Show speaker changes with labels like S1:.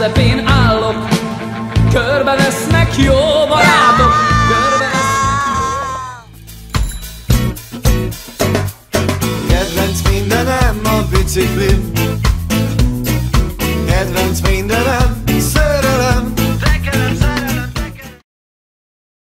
S1: közepén állok. Körbe vesznek jó barátok.
S2: Kedvenc mindenem a biciklim.